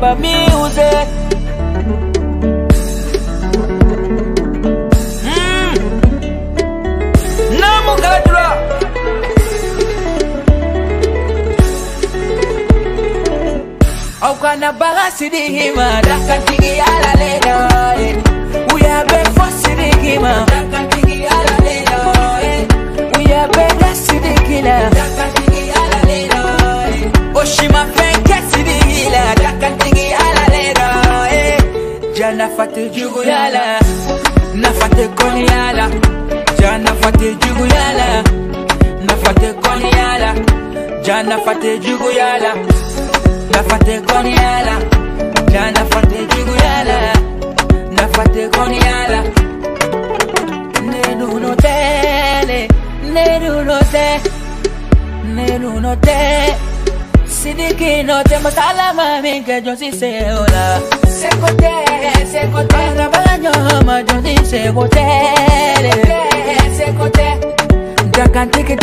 about music. Mm. Namu Kadra. Au kana baga sidihima Dakan Jana fate jugu yala Na fate koni yala Jana fate jugu yala Na fate koni yala Jana fate jugu yala nafate koni yala ja nafate jugu yala nafate koni yala nenuno tele nenuno te nenuno te sidiki no te masala mami que yo sí sé hola secote secote rabaño ma yo sí secote secote dakantiki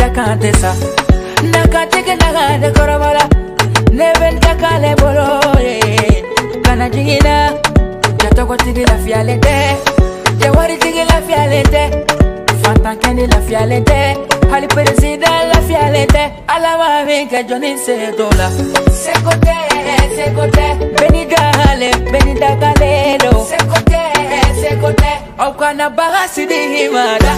Neven bolo Kana jigina Jatoko tigi la fialete. Jawari tigi la fialete. Fantan kendi la fialete. Hali president la fialete. Alama vinke joni se dola Sekote, ndakalelo okwana bahasi dihimada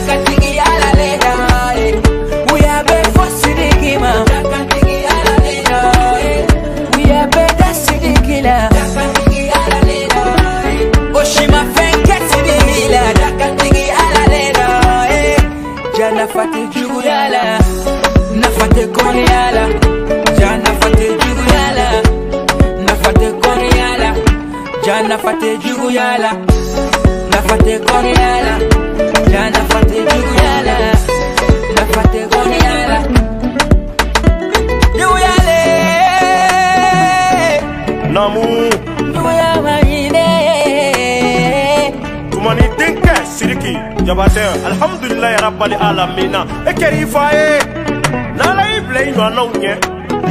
jana fate jugu yala. Nafate koni yala. Jana fate jugu yala. Nafate koni yala. Jugu yale. Namu. Tumani denkɛ siriki. Jabate alhamdulillah ya rabbali alamina. E kɛri fa ye n'ala y'i bila i ɲɔanaw ɲɛ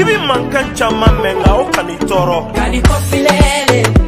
i bi mankan caman mɛn nka o kan'i tɔɔrɔ jelibilasi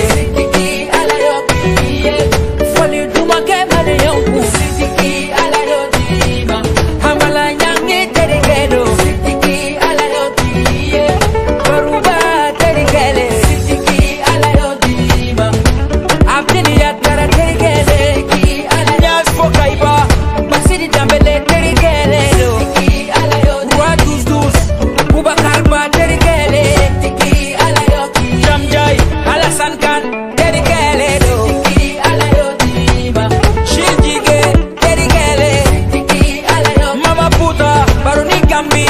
Gambi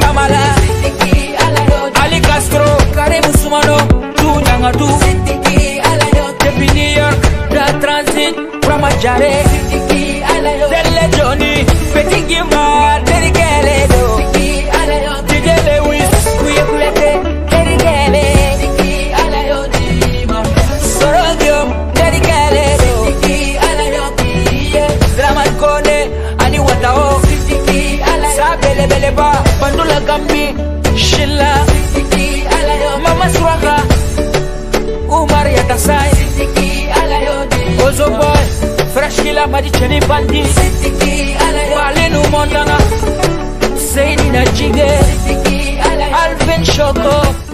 Mamala sitigi ala y'o Ali Castro. Karim Sumano. Tu ala Depuis New York Da Transit. Rama Shilla sitigi Mama Suraka Umar Yatasai Ozo Boy Fresh Killa Madi Cheni Bandi Seyni Najige sitigi ala Alvin Shoko